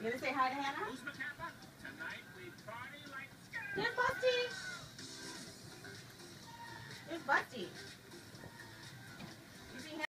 You gonna say hi to Hannah? Who's Macappa? Tonight we party like Here's Busty. Here's Busty.